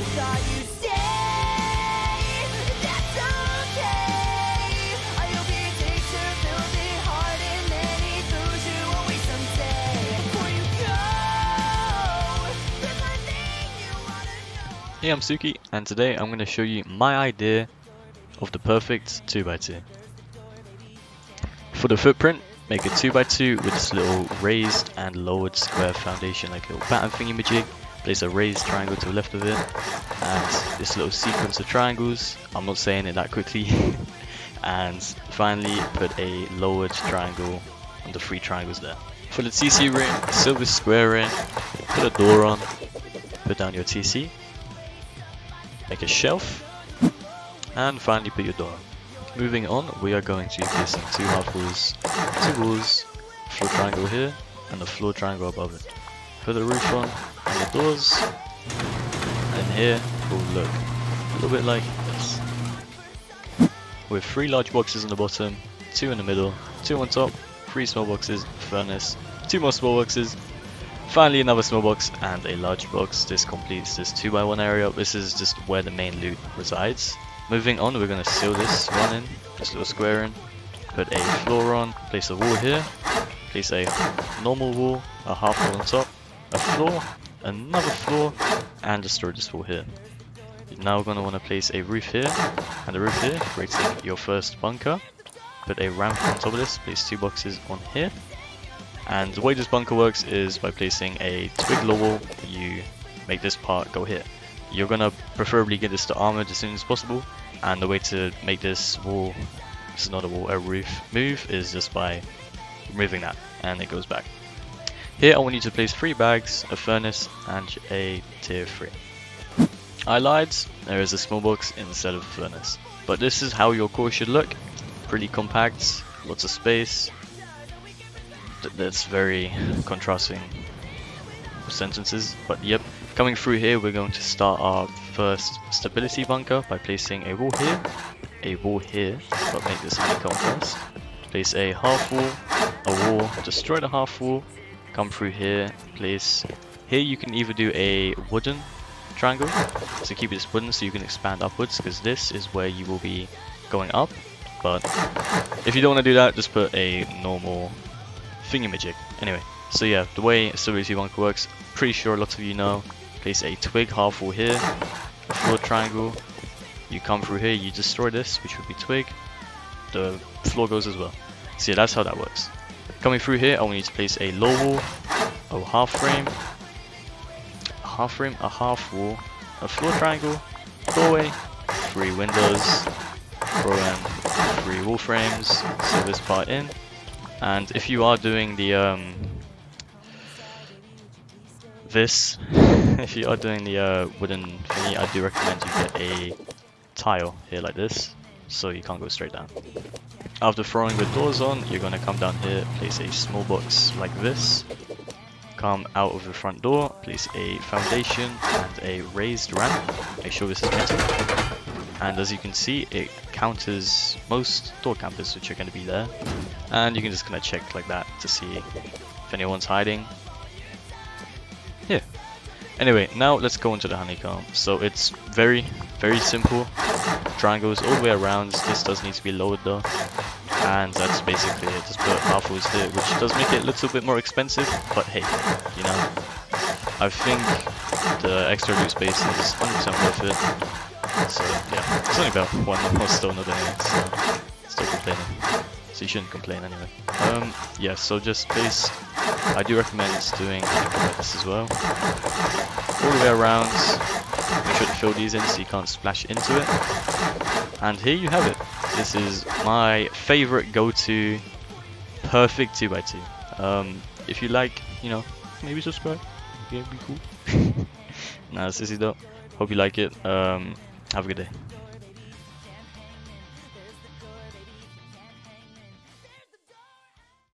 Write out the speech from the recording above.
Hey, I'm Tsuki, and today I'm going to show you my idea of the perfect 2x2. For the footprint, make a 2x2 with this little raised and lowered square foundation like a little pattern thingy-majig, Place a raised triangle to the left of it, and this little sequence of triangles. I'm not saying it that quickly. and finally, put a lowered triangle on the three triangles there. For the TC ring, silver square ring, put a door on, put down your TC, make a shelf, and finally put your door on. Moving on, we are going to be placing two half walls, two walls, floor triangle here, and a floor triangle above it. Put the roof on, the doors, and here will look a little bit like this. With three large boxes on the bottom, two in the middle, two on top, three small boxes, furnace, two more small boxes, Finally another small box and a large box. This completes this 2x1 area. This is just where the main loot resides. Moving on, we're going to seal this one in, this little square in. Put a floor on, place a wall here, place a normal wall, a half wall on top, a floor, another floor, and destroy this wall here. You're now going to want to place a roof here, and a roof here, creating your first bunker. Put a ramp on top of this, place two boxes on here, and the way this bunker works is by placing a twig wall, you make this part go here. You're gonna preferably get this to armored as soon as possible, and the way to make this wall, is not a wall, a roof, move is just by removing that, and it goes back. Here I want you to place three bags, a furnace, and a tier 3. I lied, there is a small box instead of a furnace. But this is how your core should look. Pretty compact, lots of space, that's very contrasting sentences. But yep, coming through here, we're going to start our first stability bunker by placing a wall here, a wall here, but make this honeycomb first. Place a half wall, a wall, destroy the half wall, come through here, place... Here you can either do a wooden triangle, to keep this wooden so you can expand upwards, because this is where you will be going up. But if you don't want to do that, just put a normal thingamajig. Anyway, so yeah, the way Stability Bunker works, pretty sure lots of you know. Place a twig half wall here, a floor triangle. You come through here, you destroy this, which would be twig. The floor goes as well. So yeah, that's how that works. Coming through here, I want need to place a low wall, a half frame, a half frame, a half wall, a floor triangle, doorway, three windows, throw in three wall frames, seal this part in, and if you are doing the um, this, if you are doing the uh, wooden thingy, I do recommend you get a tile here like this, so you can't go straight down. After throwing the doors on, you're going to come down here, place a small box like this, come out of the front door, place a foundation and a raised ramp, make sure this is metal, and as you can see it counters most door campers which are going to be there. And you can just kind of check like that to see if anyone's hiding. Yeah anyway now let's go into the honeycomb. So it's very very simple triangles all the way around this does need to be lowered though and that's basically it just put half walls here which does make it a little bit more expensive but hey you know I think the extra loot space is 100% worth it so yeah, it's only about one more stone of anyway, so still complaining. So you shouldn't complain anyway. Um, yeah, so just base, I do recommend doing this as well. All the way around, make sure to fill these in so you can't splash into it. And here you have it. This is my favorite go-to perfect 2x2. Um, if you like, you know, maybe subscribe. Yeah, be cool. nah, sissy though. Hope you like it. Um, have a good day.